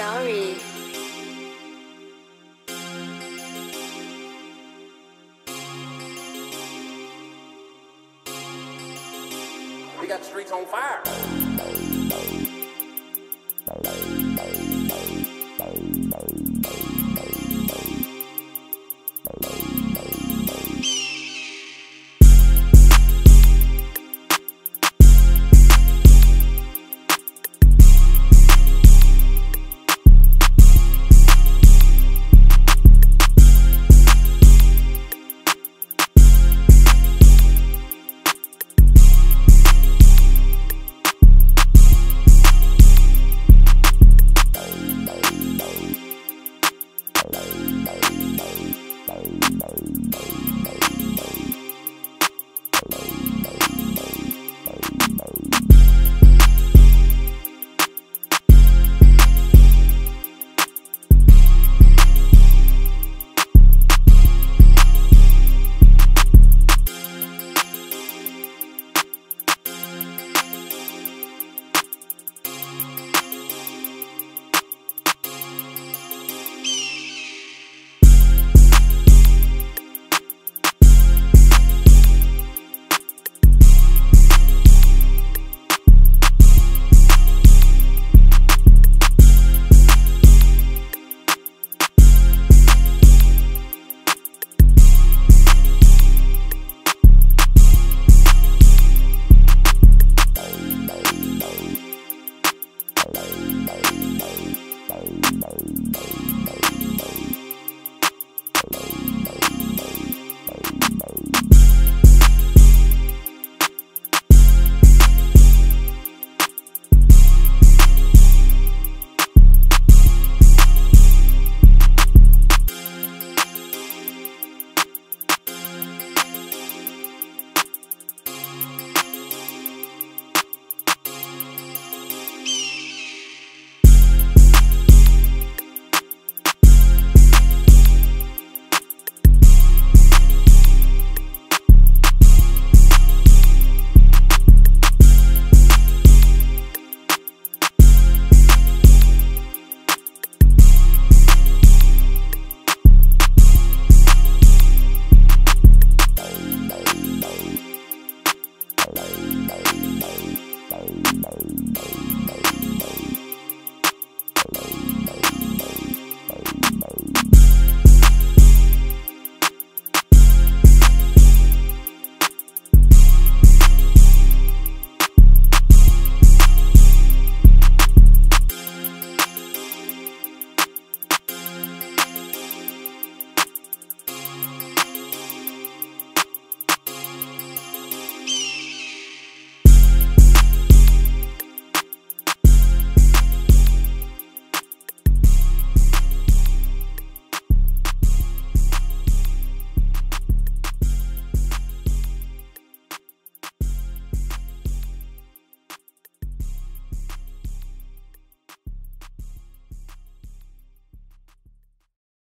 Yari. We got the streets on fire.